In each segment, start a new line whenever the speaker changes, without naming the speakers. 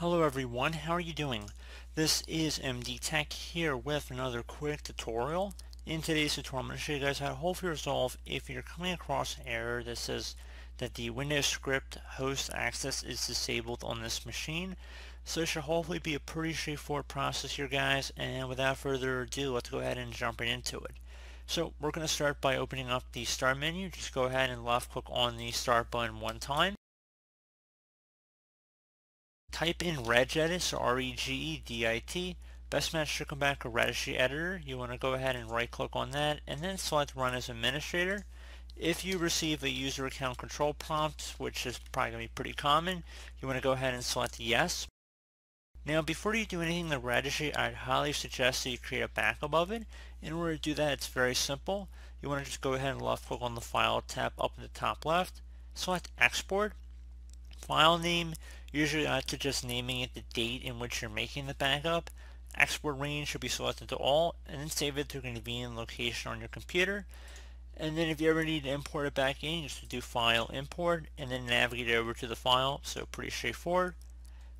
Hello everyone, how are you doing? This is MD Tech here with another quick tutorial. In today's tutorial I'm going to show you guys how to hopefully resolve if you're coming across an error that says that the Windows script host access is disabled on this machine. So it should hopefully be a pretty straightforward process here guys and without further ado let's go ahead and jump right into it. So we're going to start by opening up the start menu. Just go ahead and left click on the start button one time type in regedit, so R-E-G-E-D-I-T. Best match should come back a registry editor. You want to go ahead and right click on that and then select run as administrator. If you receive a user account control prompt, which is probably going to be pretty common, you want to go ahead and select yes. Now before you do anything in the registry, I'd highly suggest that you create a backup of it. In order to do that, it's very simple. You want to just go ahead and left click on the file tab up in the top left, select export, file name, Usually to just naming it the date in which you're making the backup. Export range should be selected to all and then save it to a convenient location on your computer. And then if you ever need to import it back in, just do file import and then navigate over to the file. So pretty straightforward.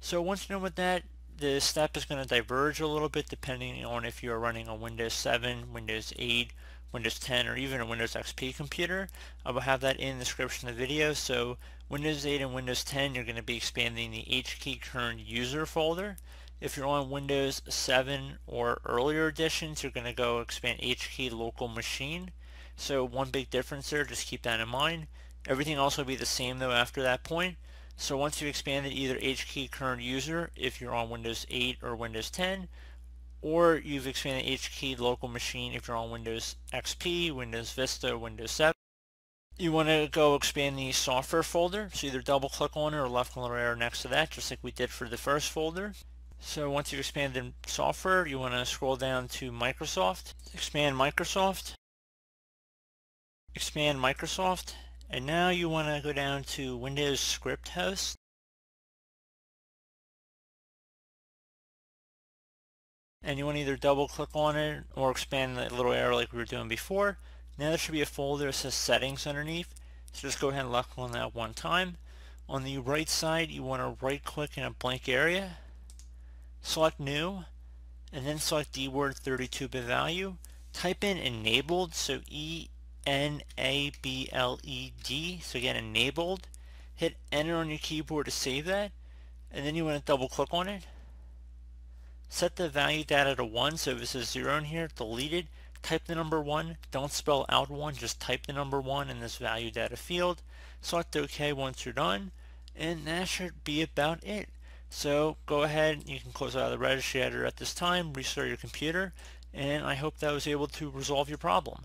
So once you're done with that, the step is going to diverge a little bit depending on if you're running a Windows 7, Windows 8, Windows 10 or even a Windows XP computer. I will have that in the description of the video. So Windows 8 and Windows 10 you're going to be expanding the HKey current user folder. If you're on Windows 7 or earlier editions you're going to go expand HKey local machine. So one big difference there, just keep that in mind. Everything else will be the same though after that point. So once you've expanded either HKey current user if you're on Windows 8 or Windows 10 or you've expanded HKey local machine if you're on Windows XP, Windows Vista, Windows 7. You want to go expand the software folder, so either double click on it or left click arrow next to that, just like we did for the first folder. So once you've expanded software, you want to scroll down to Microsoft, expand Microsoft, expand Microsoft, and now you want to go down to Windows Script Host. and you want to either double click on it or expand the little arrow like we were doing before. Now there should be a folder that says settings underneath. So just go ahead and click on that one time. On the right side you want to right click in a blank area, select new, and then select DWORD 32-bit value. Type in enabled, so E-N-A-B-L-E-D, so again enabled. Hit enter on your keyboard to save that, and then you want to double click on it Set the value data to 1, so if this is 0 in here, delete it. Type the number 1. Don't spell out 1, just type the number 1 in this value data field. Select OK once you're done, and that should be about it. So go ahead, you can close out of the registry editor at this time, restart your computer, and I hope that was able to resolve your problem.